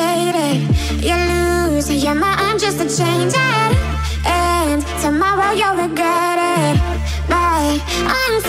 complicated. You lose your mind, I'm just a change it. And tomorrow you'll regret it. But I'm